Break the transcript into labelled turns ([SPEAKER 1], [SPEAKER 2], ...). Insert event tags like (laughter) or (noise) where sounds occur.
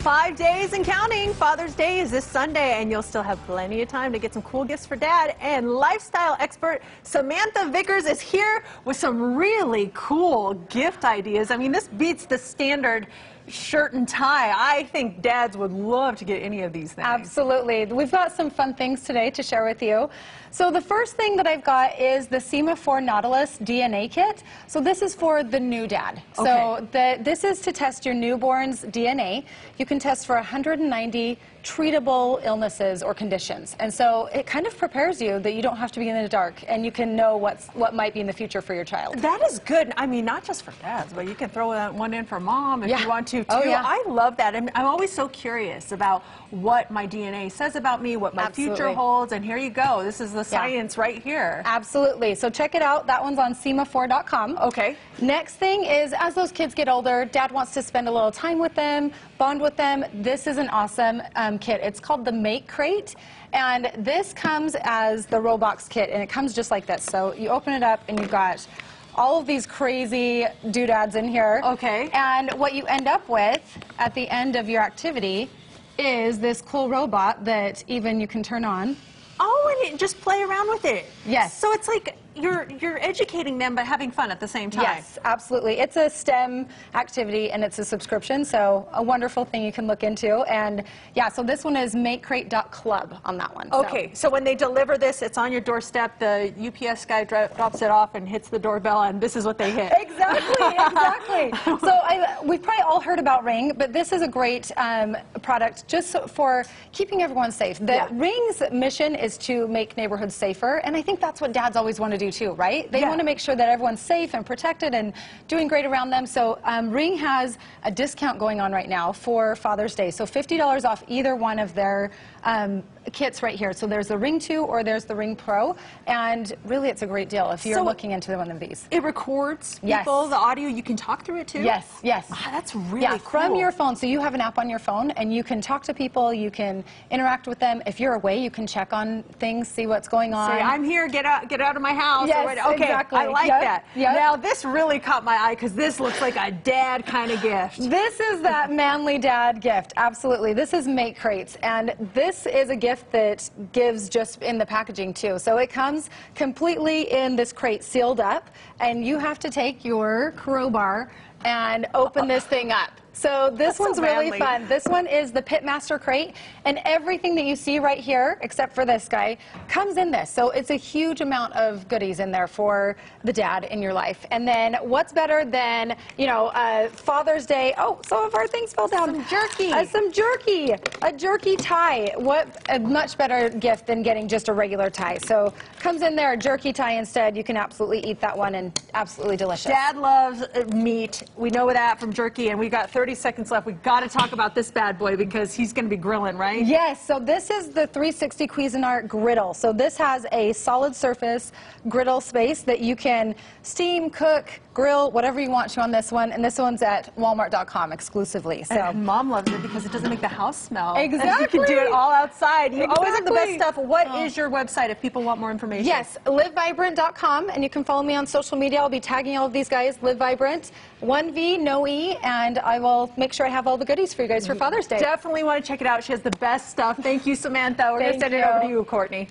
[SPEAKER 1] Five days and counting. Father's Day is this Sunday, and you'll still have plenty of time to get some cool gifts for dad. And lifestyle expert Samantha Vickers is here with some really cool gift ideas. I mean, this beats the standard shirt and tie. I think dads would love to get any of these things.
[SPEAKER 2] Absolutely. We've got some fun things today to share with you. So the first thing that I've got is the Sema4 Natalis DNA kit. So this is for the new dad.
[SPEAKER 1] Okay.
[SPEAKER 2] So the, this is to test your newborn's DNA. You can test for 190 treatable illnesses or conditions. And so it kind of prepares you that you don't have to be in the dark and you can know what's, what might be in the future for your child.
[SPEAKER 1] That is good. I mean, not just for dads, but you can throw that one in for mom if
[SPEAKER 2] Yeah.
[SPEAKER 1] you want to, too.
[SPEAKER 2] Oh, yeah.
[SPEAKER 1] I love that. I'm, I'm always so curious about what my DNA says about me, what my future holds, and here you go. This is the science right here.
[SPEAKER 2] Absolutely. So check it out. That one's on SEMA4.com.
[SPEAKER 1] Okay.
[SPEAKER 2] Next thing is, as those kids get older, dad wants to spend a little time with them, bond with them. This is an awesome um, kit. It's called the Make Crate. And this comes as the Roblox kit, and it comes just like this. So you open it up, and you've got all of these crazy doodads in here.
[SPEAKER 1] Okay.
[SPEAKER 2] And what you end up with at the end of your activity is this cool robot that even you can turn on.
[SPEAKER 1] Oh, and it, just play around with it.
[SPEAKER 2] Yes.
[SPEAKER 1] So it's like you're you're educating them but having fun at the same time.
[SPEAKER 2] Yes, absolutely. It's a STEM activity and it's a subscription, so a wonderful thing you can look into. And yeah, so this one is makecrate.club on that one.
[SPEAKER 1] Okay, so when they deliver this, it's on your doorstep. The UPS guy dro- drops it off and hits the doorbell, and this is what they hit.
[SPEAKER 2] Exactly, (laughs) exactly. so I, we've probably all heard about Ring, but this is a great um, product just for keeping everyone safe. The
[SPEAKER 1] Yeah.
[SPEAKER 2] Ring's mission is to make neighborhoods safer, and I think that's what dads always want to do too, right? They
[SPEAKER 1] Yeah.
[SPEAKER 2] want to make sure that everyone's safe and protected and doing great around them. So um, Ring has a discount going on right now for Father's Day. So $50 off either one of their um, kits right here. So there's the Ring 2 or there's the Ring Pro, and really it's a great deal if you're
[SPEAKER 1] So-
[SPEAKER 2] looking into one of these.
[SPEAKER 1] It records
[SPEAKER 2] Yes.
[SPEAKER 1] people, the audio. You can talk through it too.
[SPEAKER 2] Yes, yes.
[SPEAKER 1] Ah, that's really
[SPEAKER 2] yeah,
[SPEAKER 1] cool.
[SPEAKER 2] from your phone. So you have an app on your phone, and you can talk to people. You can interact with them. If you're away, you can check on things, see what's going on.
[SPEAKER 1] Say, I'm here. Get out. Get out of my house. Or
[SPEAKER 2] Yes,
[SPEAKER 1] what- okay,
[SPEAKER 2] exactly.
[SPEAKER 1] I like
[SPEAKER 2] Yep,
[SPEAKER 1] that.
[SPEAKER 2] yep.
[SPEAKER 1] Now this really caught my eye because this looks like a dad kind of gift.
[SPEAKER 2] This is that manly dad gift. Absolutely. This is Man Crates, and this is a gift that gives just in the packaging too. So it comes completely in this crate sealed up, and you have to take your crowbar and open this thing up. So this
[SPEAKER 1] That's so
[SPEAKER 2] one's really fun. This one is the Pitmaster crate, and everything that you see right here, except for this guy, comes in this. So it's a huge amount of goodies in there for the dad in your life. And then what's better than, you know, uh, Father's Day? Oh, some of our things fell down.
[SPEAKER 1] Some jerky.
[SPEAKER 2] Uh, some jerky. A jerky tie. What a much better gift than getting just a regular tie. So comes in there, a jerky tie instead. You can absolutely eat that one and absolutely delicious.
[SPEAKER 1] Dad loves uh, meat. We know that from jerky, and we got 30 seconds left. We got to talk about this bad boy because he's going to be grilling, right?
[SPEAKER 2] Yes, so this is the 360 Cuisinart griddle. So this has a solid surface griddle space that you can steam, cook, grill, whatever you want to on this one. And this one's at walmart.com exclusively. So
[SPEAKER 1] And mom loves it because it doesn't make the house smell. Exactly. And you can do it all outside. You always have the best
[SPEAKER 2] Exactly.
[SPEAKER 1] stuff. What oh. is your website if people want more information?
[SPEAKER 2] Yes, livevibrant.com, and you can follow me on social media. I'll be tagging all of these guys, Live Vibrant, 1V, no E, and I will make sure I have all the goodies for you guys for mm-hmm. Father's Day.
[SPEAKER 1] Definitely want to check it out. She has the best stuff. Thank you, Samantha. We're going to
[SPEAKER 2] Thank
[SPEAKER 1] send it over to you, Courtney.